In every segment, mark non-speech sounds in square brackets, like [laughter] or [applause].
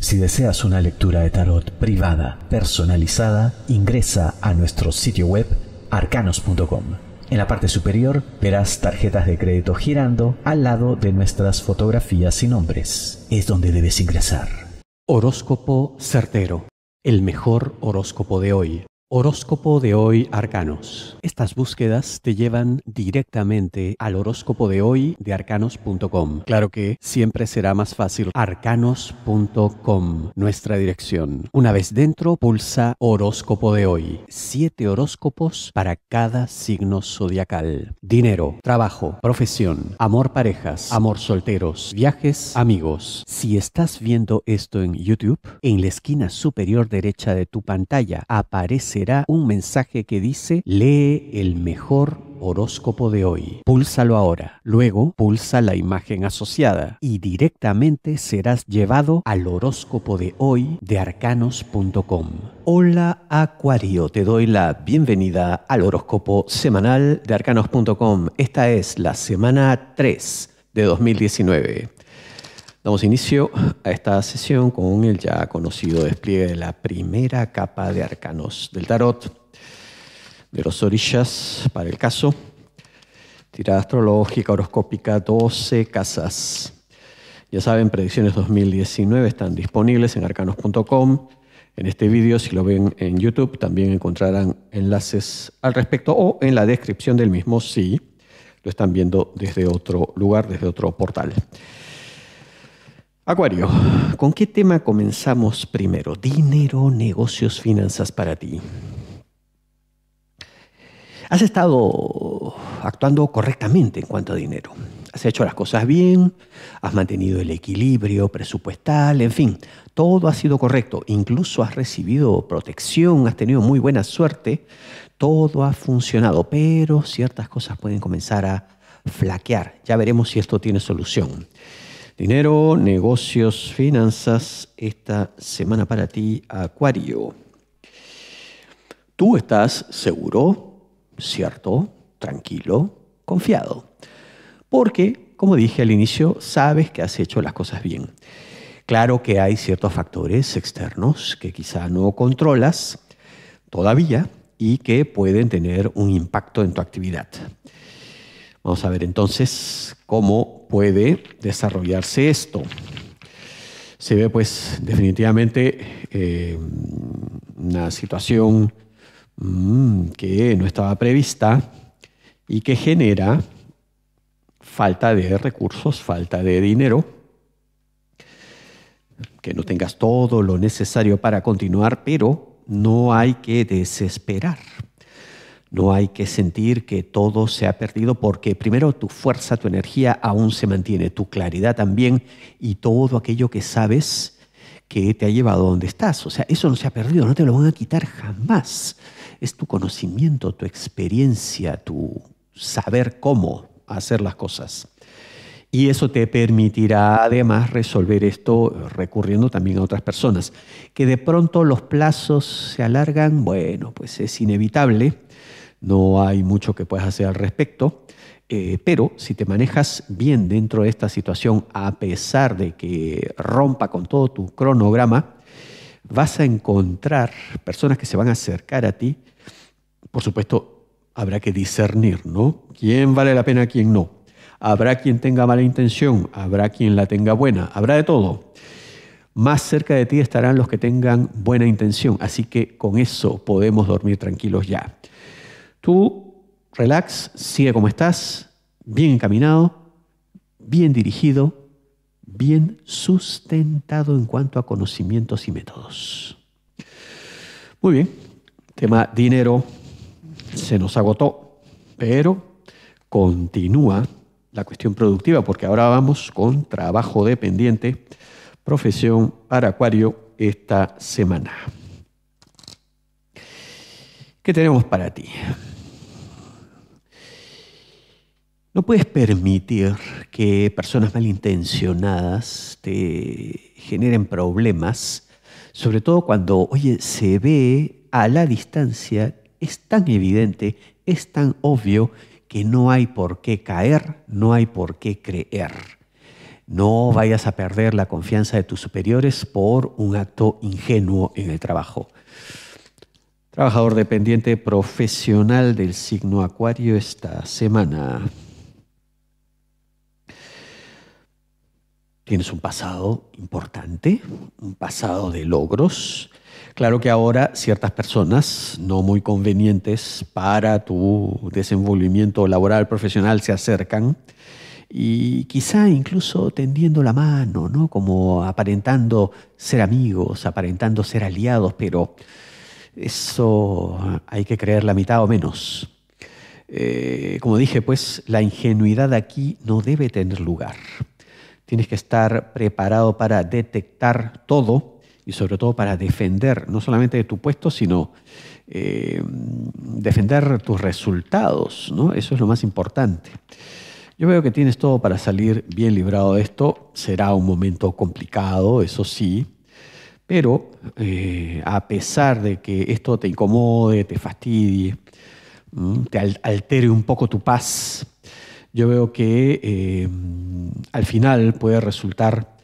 Si deseas una lectura de tarot privada, personalizada, ingresa a nuestro sitio web arcanos.com. En la parte superior verás tarjetas de crédito girando al lado de nuestras fotografías y nombres. Es donde debes ingresar. Horóscopo certero. El mejor horóscopo de hoy. Horóscopo de hoy Arcanos. Estas búsquedas te llevan directamente al horóscopo de hoy de arcanos.com. Claro que siempre será más fácil arcanos.com, nuestra dirección. Una vez dentro, pulsa horóscopo de hoy. Siete horóscopos para cada signo zodiacal. Dinero, trabajo, profesión, amor parejas, amor solteros, viajes, amigos. Si estás viendo esto en YouTube, en la esquina superior derecha de tu pantalla aparece un mensaje que dice lee el mejor horóscopo de hoy. Púlsalo ahora. Luego pulsa la imagen asociada y directamente serás llevado al horóscopo de hoy de arcanos.com. Hola Acuario, te doy la bienvenida al horóscopo semanal de arcanos.com. Esta es la semana 3 de 2019. Damos inicio a esta sesión con el ya conocido despliegue de la primera capa de arcanos del tarot, de los orillas para el caso, tirada astrológica, horoscópica, 12 casas. Ya saben, predicciones 2019 están disponibles en arcanos.com. En este vídeo, si lo ven en YouTube, también encontrarán enlaces al respecto o en la descripción del mismo si lo están viendo desde otro lugar, desde otro portal. Acuario, ¿con qué tema comenzamos primero? Dinero, negocios, finanzas para ti. Has estado actuando correctamente en cuanto a dinero. Has hecho las cosas bien, has mantenido el equilibrio presupuestal, en fin, todo ha sido correcto. Incluso has recibido protección, has tenido muy buena suerte, todo ha funcionado, pero ciertas cosas pueden comenzar a flaquear. Ya veremos si esto tiene solución. Dinero, negocios, finanzas, esta semana para ti, Acuario. Tú estás seguro, cierto, tranquilo, confiado. Porque, como dije al inicio, sabes que has hecho las cosas bien. Claro que hay ciertos factores externos que quizá no controlas todavía y que pueden tener un impacto en tu actividad. Vamos a ver entonces cómo puede desarrollarse esto. Se ve pues definitivamente eh, una situación mm, que no estaba prevista y que genera falta de recursos, falta de dinero, que no tengas todo lo necesario para continuar, pero no hay que desesperar. No hay que sentir que todo se ha perdido porque primero tu fuerza, tu energía aún se mantiene, tu claridad también y todo aquello que sabes que te ha llevado donde estás. O sea, eso no se ha perdido, no te lo van a quitar jamás. Es tu conocimiento, tu experiencia, tu saber cómo hacer las cosas. Y eso te permitirá además resolver esto recurriendo también a otras personas. Que de pronto los plazos se alargan, bueno, pues es inevitable no hay mucho que puedas hacer al respecto. Eh, pero si te manejas bien dentro de esta situación, a pesar de que rompa con todo tu cronograma, vas a encontrar personas que se van a acercar a ti. Por supuesto, habrá que discernir, ¿no? ¿Quién vale la pena, quién no? Habrá quien tenga mala intención, habrá quien la tenga buena, habrá de todo. Más cerca de ti estarán los que tengan buena intención, así que con eso podemos dormir tranquilos ya. Tú, relax, sigue como estás, bien encaminado, bien dirigido, bien sustentado en cuanto a conocimientos y métodos. Muy bien, tema dinero se nos agotó, pero continúa la cuestión productiva porque ahora vamos con trabajo dependiente, profesión para Acuario esta semana. ¿Qué tenemos para ti? No puedes permitir que personas malintencionadas te generen problemas, sobre todo cuando, oye, se ve a la distancia, es tan evidente, es tan obvio que no hay por qué caer, no hay por qué creer. No vayas a perder la confianza de tus superiores por un acto ingenuo en el trabajo. Trabajador dependiente profesional del signo Acuario esta semana. Tienes un pasado importante, un pasado de logros. Claro que ahora ciertas personas no muy convenientes para tu desenvolvimiento laboral profesional se acercan y quizá incluso tendiendo la mano, ¿no? Como aparentando ser amigos, aparentando ser aliados, pero eso hay que creer la mitad o menos. Eh, como dije, pues la ingenuidad aquí no debe tener lugar. Tienes que estar preparado para detectar todo y sobre todo para defender, no solamente tu puesto, sino eh, defender tus resultados. ¿no? Eso es lo más importante. Yo veo que tienes todo para salir bien librado de esto. Será un momento complicado, eso sí, pero eh, a pesar de que esto te incomode, te fastidie, te altere un poco tu paz, yo veo que eh, al final puede resultar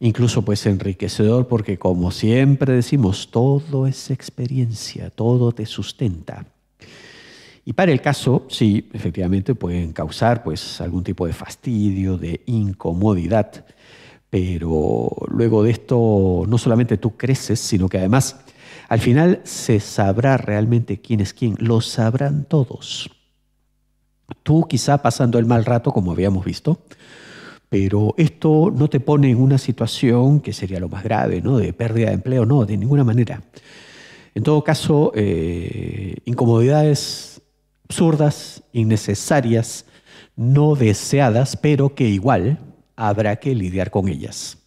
incluso pues enriquecedor porque como siempre decimos, todo es experiencia, todo te sustenta. Y para el caso, sí, efectivamente pueden causar pues algún tipo de fastidio, de incomodidad, pero luego de esto no solamente tú creces, sino que además al final se sabrá realmente quién es quién, lo sabrán todos. Tú quizá pasando el mal rato, como habíamos visto, pero esto no te pone en una situación que sería lo más grave, ¿no? De pérdida de empleo, no, de ninguna manera. En todo caso, eh, incomodidades absurdas, innecesarias, no deseadas, pero que igual habrá que lidiar con ellas.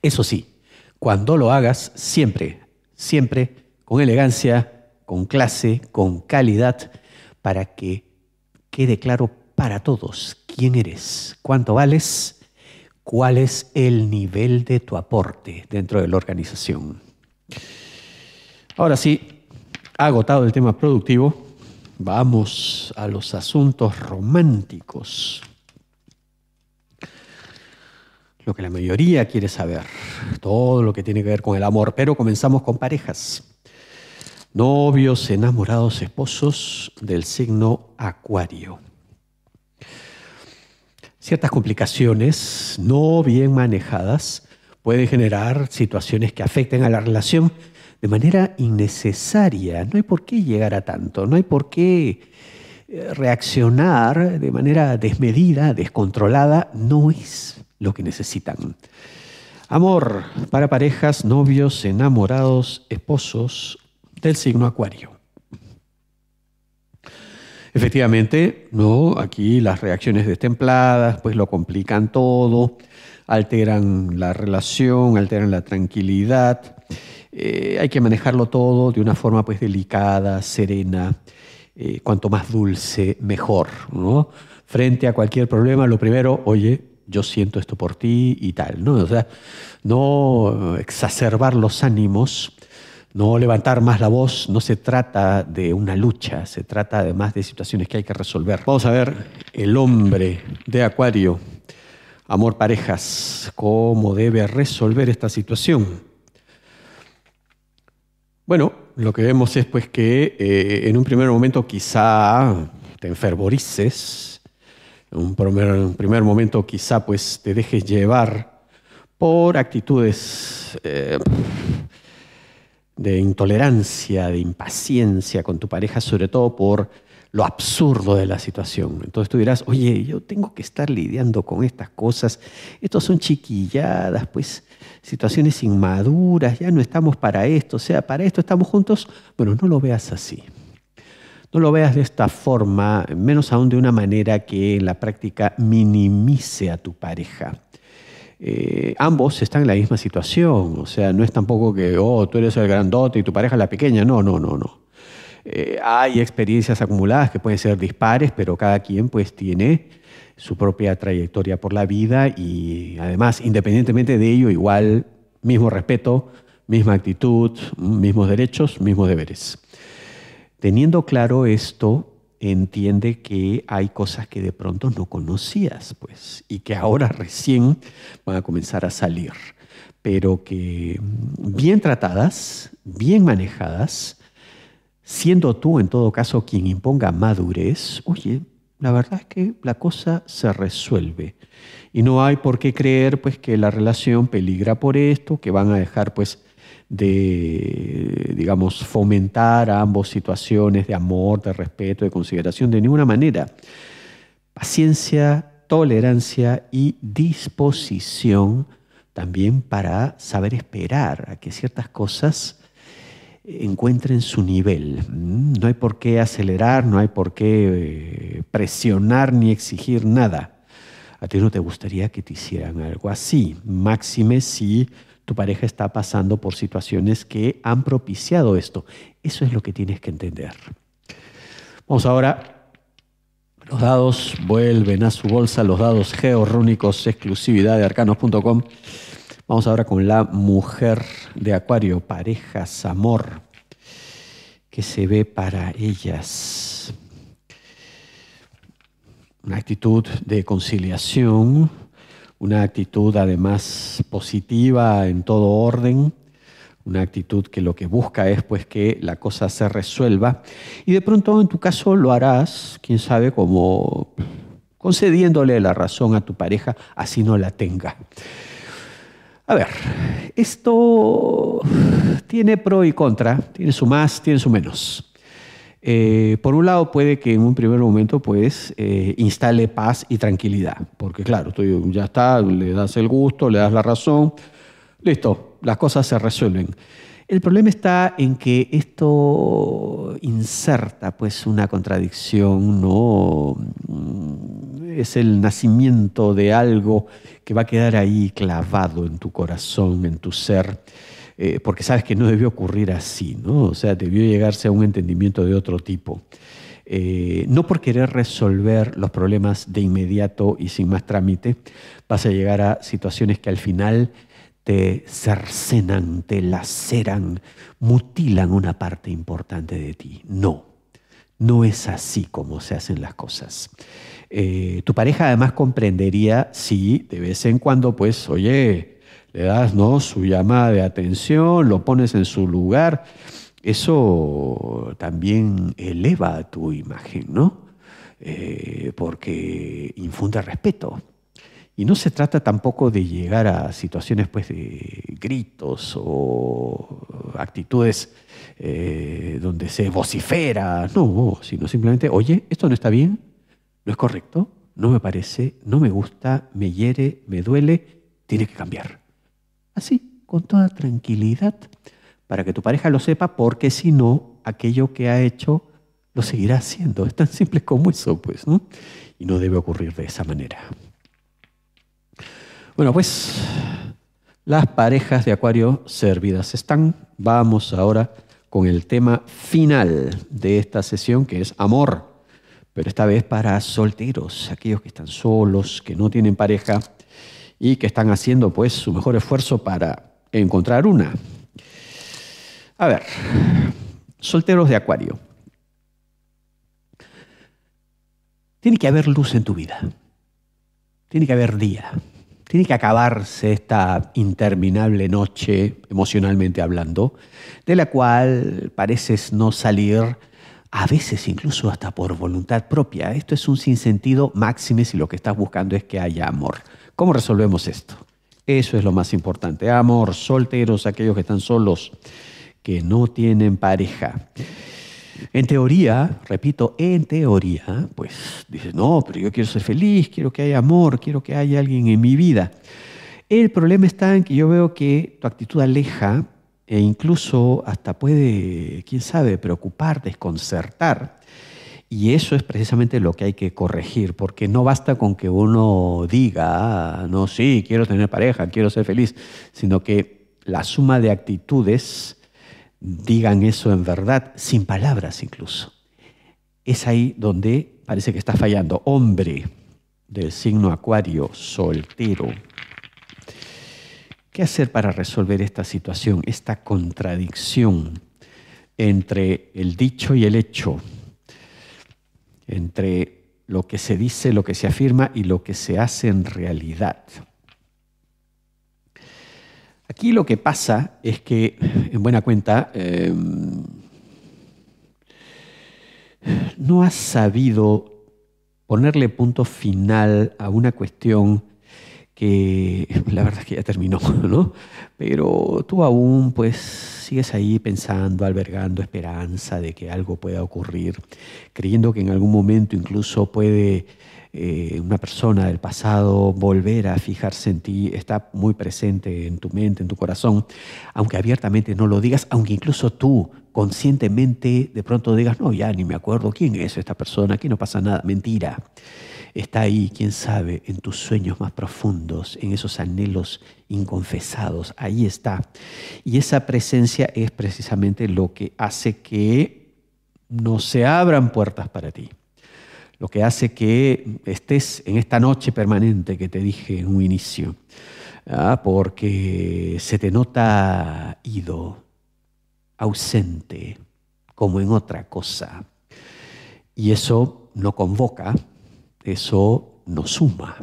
Eso sí, cuando lo hagas, siempre, siempre con elegancia, con clase, con calidad, para que quede claro para todos quién eres, cuánto vales, cuál es el nivel de tu aporte dentro de la organización. Ahora sí, agotado el tema productivo, vamos a los asuntos románticos lo que la mayoría quiere saber, todo lo que tiene que ver con el amor, pero comenzamos con parejas. Novios, enamorados, esposos del signo Acuario. Ciertas complicaciones no bien manejadas pueden generar situaciones que afecten a la relación de manera innecesaria. No hay por qué llegar a tanto, no hay por qué eh, reaccionar de manera desmedida, descontrolada, no es lo que necesitan. Amor para parejas, novios, enamorados, esposos del signo Acuario. Efectivamente, no, aquí las reacciones destempladas pues lo complican todo, alteran la relación, alteran la tranquilidad. Eh, hay que manejarlo todo de una forma pues delicada, serena, eh, cuanto más dulce, mejor. Frente a cualquier problema, lo primero, oye, yo siento esto por ti y tal, ¿no? O sea, no exacerbar los ánimos, no levantar más la voz, no se trata de una lucha, se trata además de situaciones que hay que resolver. Vamos a ver el hombre de Acuario, amor parejas, cómo debe resolver esta situación. Bueno, lo que vemos es pues que eh, en un primer momento quizá te enfervorices, en un primer, momento quizá pues te dejes llevar por actitudes eh, de intolerancia, de impaciencia con tu pareja, sobre todo por lo absurdo de la situación. Entonces tú dirás, oye, yo tengo que estar lidiando con estas cosas, estos son chiquilladas, pues situaciones inmaduras, ya no estamos para esto, o sea, para esto estamos juntos. Bueno, no lo veas así. No lo veas de esta forma, menos aún de una manera que en la práctica minimice a tu pareja. Eh, ambos están en la misma situación, o sea, no es tampoco que, oh, tú eres el grandote y tu pareja la pequeña, no, no, no, no. Eh, hay experiencias acumuladas que pueden ser dispares, pero cada quien pues tiene su propia trayectoria por la vida y además, independientemente de ello, igual, mismo respeto, misma actitud, mismos derechos, mismos deberes. Teniendo claro esto, entiende que hay cosas que de pronto no conocías, pues, y que ahora recién van a comenzar a salir, pero que bien tratadas, bien manejadas, siendo tú en todo caso quien imponga madurez, oye, la verdad es que la cosa se resuelve. Y no hay por qué creer pues que la relación peligra por esto, que van a dejar pues de, digamos, fomentar ambos situaciones de amor, de respeto, de consideración, de ninguna manera. Paciencia, tolerancia y disposición también para saber esperar a que ciertas cosas encuentren su nivel. Mm, no hay por qué acelerar, no hay por qué eh, presionar ni exigir nada. A ti no te gustaría que te hicieran algo así, máxime si tu pareja está pasando por situaciones que han propiciado esto. Eso es lo que tienes que entender. Vamos ahora. Los dados vuelven a su bolsa, los dados georrúnicos, exclusividad de arcanos.com. Vamos ahora con la mujer de Acuario, parejas, amor, que se ve para ellas. Una actitud de conciliación, una actitud además positiva en todo orden, una actitud que lo que busca es pues que la cosa se resuelva y de pronto en tu caso lo harás, quién sabe, como concediéndole la razón a tu pareja, así no la tenga. A ver, esto tiene pro y contra, tiene su más, tiene su menos. Eh, por un lado, puede que en un primer momento pues, eh, instale paz y tranquilidad, porque claro, ya está, le das el gusto, le das la razón, listo, las cosas se resuelven. El problema está en que esto inserta pues una contradicción, ¿no? Es el nacimiento de algo que va a quedar ahí clavado en tu corazón, en tu ser. Eh, porque sabes que no debió ocurrir así, ¿no? O sea, debió llegarse a un entendimiento de otro tipo. Eh, no por querer resolver los problemas de inmediato y sin más trámite, vas a llegar a situaciones que al final te cercenan, te laceran, mutilan una parte importante de ti. No, no es así como se hacen las cosas. Eh, tu pareja además comprendería si de vez en cuando, pues, oye, le das ¿no? su llamada de atención, lo pones en su lugar, eso también eleva tu imagen, ¿no? Eh, porque infunde respeto. Y no se trata tampoco de llegar a situaciones pues, de gritos o actitudes eh, donde se vocifera, no, sino simplemente, oye, esto no está bien, no es correcto, no me parece, no me gusta, me hiere, me duele, tiene que cambiar. Así, con toda tranquilidad, para que tu pareja lo sepa, porque si no, aquello que ha hecho lo seguirá haciendo. Es tan simple como eso, pues, ¿no? Y no debe ocurrir de esa manera. Bueno, pues las parejas de Acuario servidas están. Vamos ahora con el tema final de esta sesión, que es amor, pero esta vez para solteros, aquellos que están solos, que no tienen pareja y que están haciendo pues su mejor esfuerzo para encontrar una. A ver, solteros de Acuario. Tiene que haber luz en tu vida. Tiene que haber día. Tiene que acabarse esta interminable noche, emocionalmente hablando, de la cual pareces no salir, a veces incluso hasta por voluntad propia. Esto es un sinsentido máxime si lo que estás buscando es que haya amor. ¿Cómo resolvemos esto? Eso es lo más importante. Amor, solteros, aquellos que están solos, que no tienen pareja. En teoría, repito, en teoría, pues dices, no, pero yo quiero ser feliz, quiero que haya amor, quiero que haya alguien en mi vida. El problema está en que yo veo que tu actitud aleja e incluso hasta puede, quién sabe, preocupar, desconcertar y eso es precisamente lo que hay que corregir, porque no basta con que uno diga, ah, no, sí, quiero tener pareja, quiero ser feliz, sino que la suma de actitudes digan eso en verdad, sin palabras incluso. Es ahí donde parece que está fallando. Hombre del signo acuario, soltero. ¿Qué hacer para resolver esta situación, esta contradicción entre el dicho y el hecho? entre lo que se dice, lo que se afirma y lo que se hace en realidad. Aquí lo que pasa es que, en buena cuenta, em, no has sabido ponerle punto final a una cuestión que la verdad es que ya terminó, [laughs] ¿no? Pero tú aún pues sigues ahí pensando, albergando esperanza de que algo pueda ocurrir, creyendo que en algún momento incluso puede eh, una persona del pasado volver a fijarse en ti, está muy presente en tu mente, en tu corazón, aunque abiertamente no lo digas, aunque incluso tú conscientemente de pronto digas, no, ya ni me acuerdo quién es esta persona, aquí no pasa nada, mentira está ahí, quién sabe, en tus sueños más profundos, en esos anhelos inconfesados, ahí está. Y esa presencia es precisamente lo que hace que no se abran puertas para ti, lo que hace que estés en esta noche permanente que te dije en un inicio, ¿ah? porque se te nota ido, ausente, como en otra cosa. Y eso no convoca eso nos suma.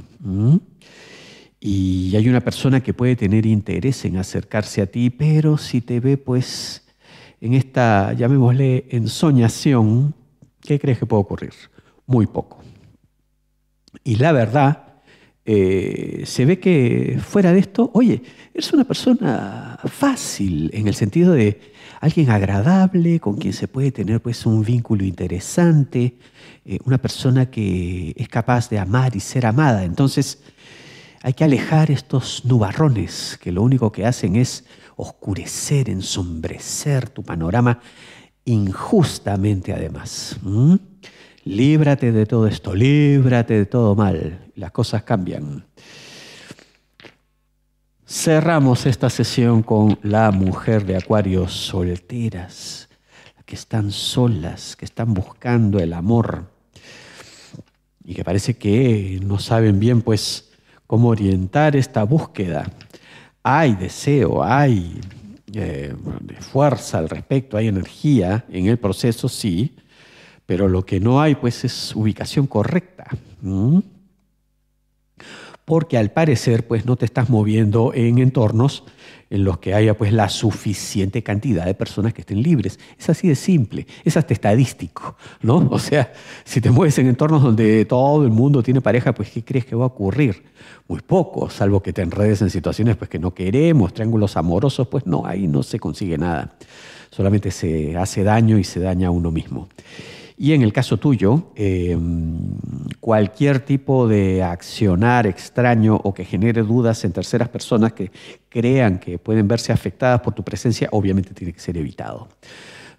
Y hay una persona que puede tener interés en acercarse a ti, pero si te ve pues en esta, llamémosle, ensoñación, ¿qué crees que puede ocurrir? Muy poco. Y la verdad, eh, se ve que fuera de esto, oye, eres una persona fácil en el sentido de alguien agradable, con quien se puede tener pues un vínculo interesante, eh, una persona que es capaz de amar y ser amada. Entonces hay que alejar estos nubarrones que lo único que hacen es oscurecer, ensombrecer tu panorama injustamente además. Líbrate de todo esto, líbrate de todo mal. Las cosas cambian. Cerramos esta sesión con la mujer de Acuario solteras, que están solas, que están buscando el amor y que parece que no saben bien pues cómo orientar esta búsqueda. Hay deseo, hay eh, fuerza al respecto, hay energía en el proceso, sí, pero lo que no hay pues es ubicación correcta porque al parecer pues no te estás moviendo en entornos en los que haya pues la suficiente cantidad de personas que estén libres. Es así de simple, es hasta estadístico, ¿no? O sea, si te mueves en entornos donde todo el mundo tiene pareja, pues ¿qué crees que va a ocurrir? Muy poco, salvo que te enredes en situaciones pues que no queremos, triángulos amorosos, pues no, ahí no se consigue nada. Solamente se hace daño y se daña a uno mismo. Y en el caso tuyo, em, cualquier tipo de accionar extraño o que genere dudas en terceras personas que crean que pueden verse afectadas por tu presencia, obviamente tiene que ser evitado.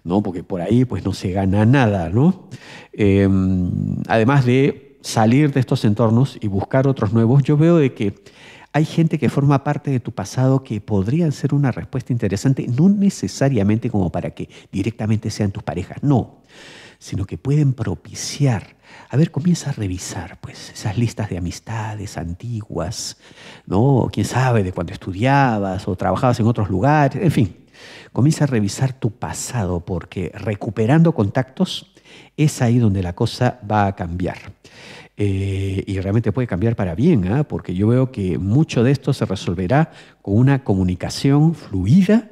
¿no? Porque por ahí pues no se gana nada, ¿no? Em, además de salir de estos entornos y buscar otros nuevos, yo veo de que hay gente que forma parte de tu pasado que podrían ser una respuesta interesante, no necesariamente como para que directamente sean tus parejas, no sino que pueden propiciar. A ver, comienza a revisar pues esas listas de amistades antiguas, ¿no? Quién sabe de cuando estudiabas o trabajabas en otros lugares, en fin. Comienza a revisar tu pasado porque recuperando contactos es ahí donde la cosa va a cambiar. Eh, y realmente puede cambiar para bien, ¿ah? porque yo veo que mucho de esto se resolverá con una comunicación fluida,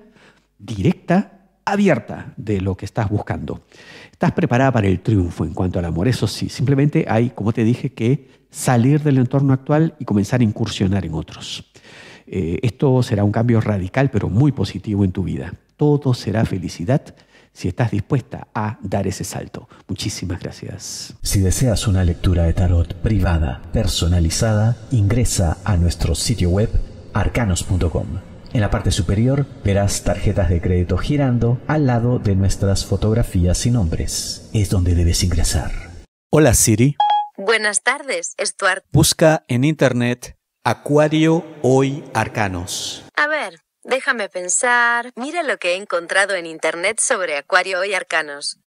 directa, abierta de lo que estás buscando. Estás preparada para el triunfo en cuanto al amor, eso sí, simplemente hay, como te dije, que salir del entorno actual y comenzar a incursionar en otros. Eh, esto será un cambio radical, pero muy positivo en tu vida. Todo será felicidad si estás dispuesta a dar ese salto. Muchísimas gracias. Si deseas una lectura de tarot privada, personalizada, ingresa a nuestro sitio web arcanos.com. En la parte superior verás tarjetas de crédito girando al lado de nuestras fotografías y nombres. Es donde debes ingresar. Hola Siri. Buenas tardes, Stuart. Busca en internet Acuario Hoy Arcanos. A ver, déjame pensar. Mira lo que he encontrado en internet sobre Acuario Hoy Arcanos.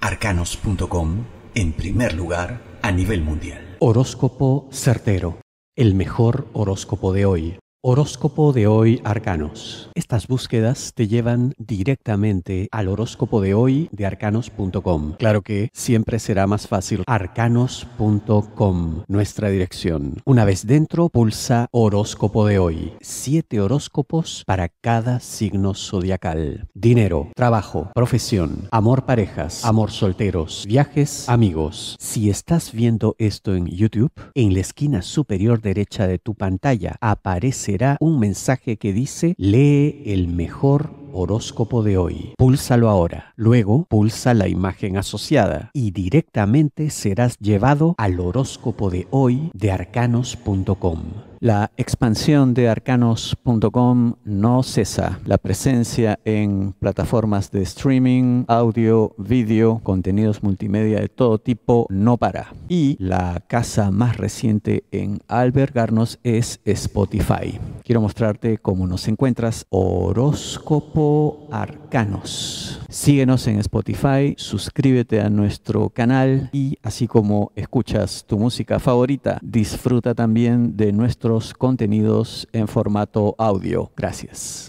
Arcanos.com, en primer lugar, a nivel mundial. Horóscopo certero, el mejor horóscopo de hoy. Horóscopo de hoy Arcanos. Estas búsquedas te llevan directamente al horóscopo de hoy de arcanos.com. Claro que siempre será más fácil arcanos.com, nuestra dirección. Una vez dentro, pulsa horóscopo de hoy. Siete horóscopos para cada signo zodiacal. Dinero, trabajo, profesión, amor parejas, amor solteros, viajes, amigos. Si estás viendo esto en YouTube, en la esquina superior derecha de tu pantalla aparece será un mensaje que dice lee el mejor horóscopo de hoy. Púlsalo ahora. Luego pulsa la imagen asociada y directamente serás llevado al horóscopo de hoy de arcanos.com. La expansión de arcanos.com no cesa. La presencia en plataformas de streaming, audio, vídeo, contenidos multimedia de todo tipo no para. Y la casa más reciente en albergarnos es Spotify. Quiero mostrarte cómo nos encuentras horóscopo arcanos. Síguenos en Spotify, suscríbete a nuestro canal y así como escuchas tu música favorita, disfruta también de nuestros contenidos en formato audio. Gracias.